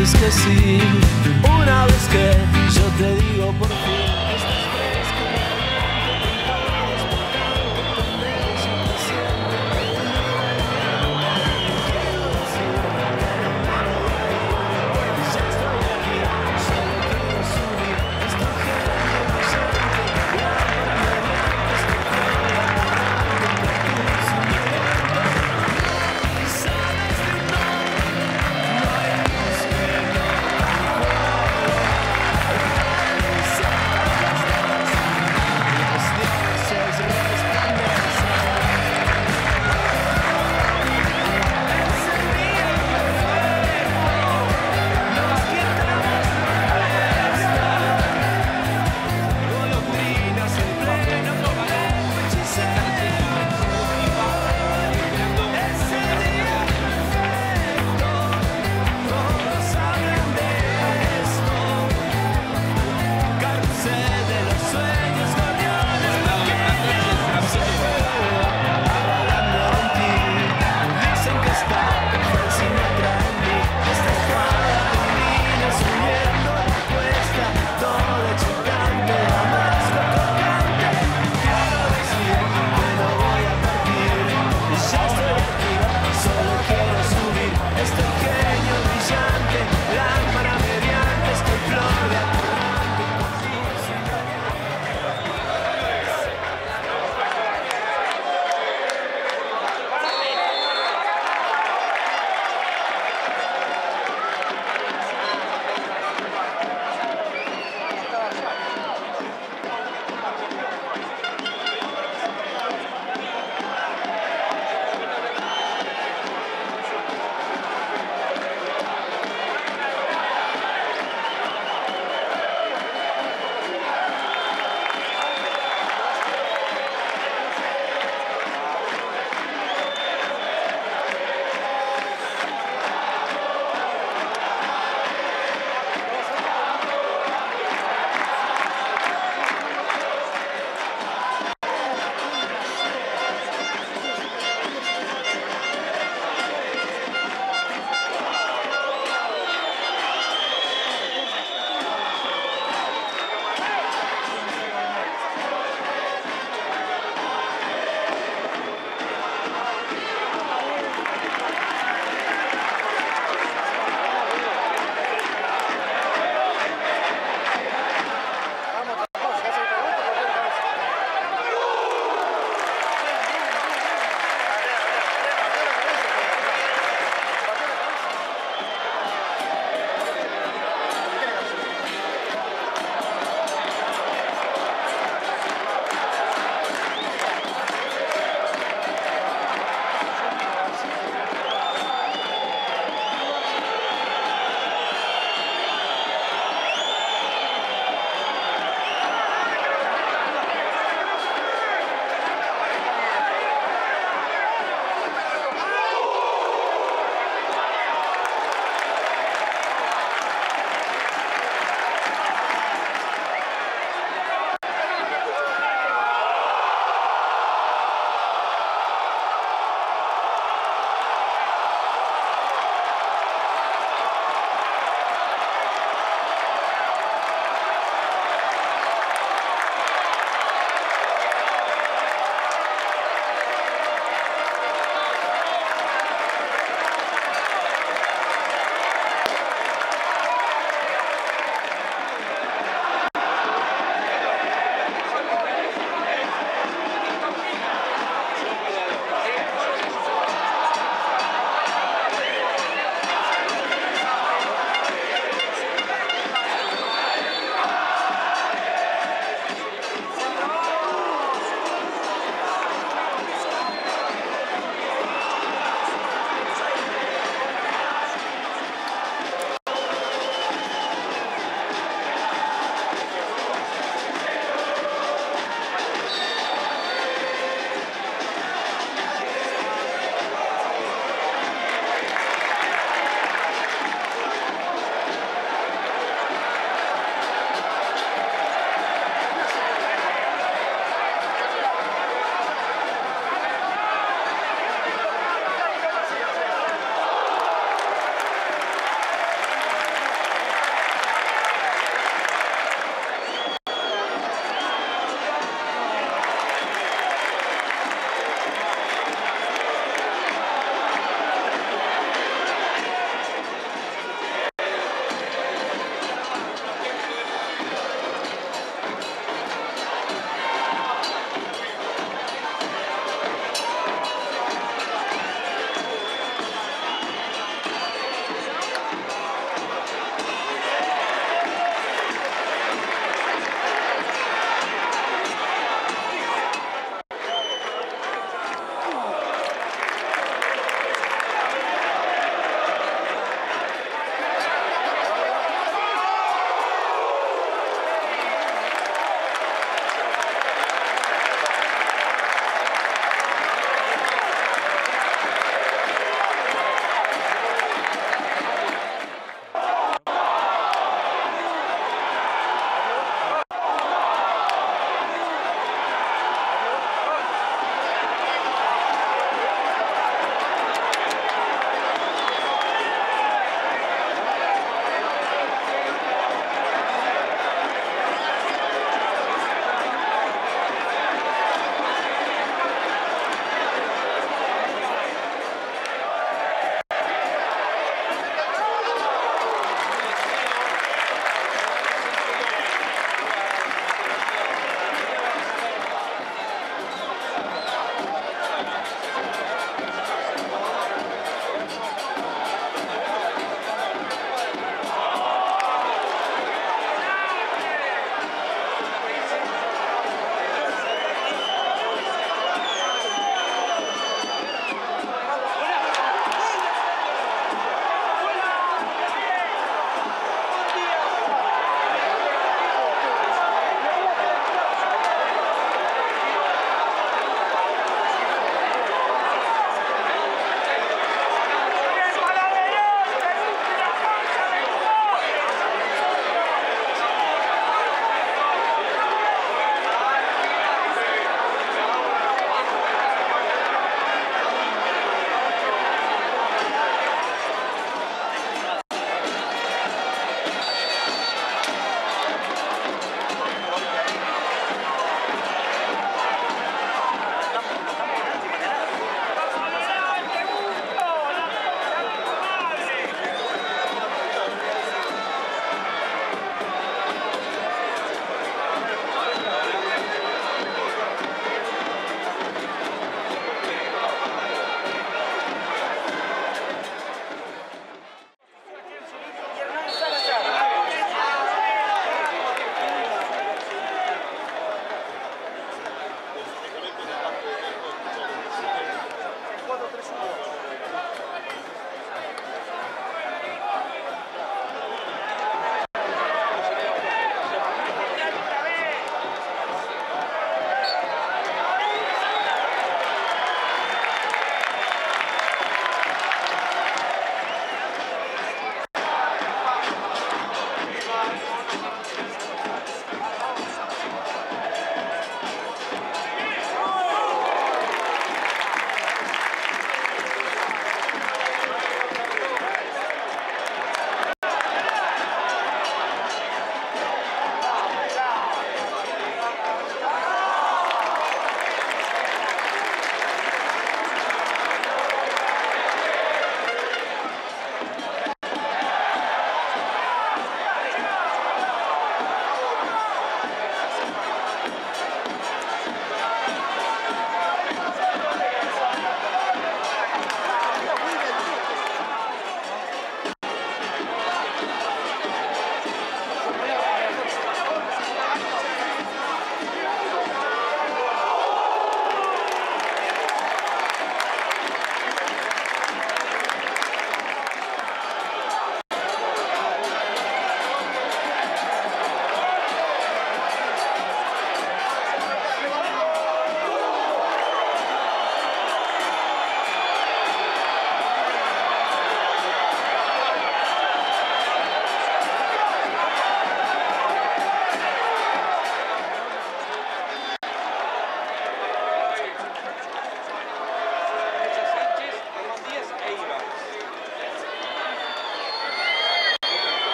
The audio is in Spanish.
dices que sí, una vez que yo te digo por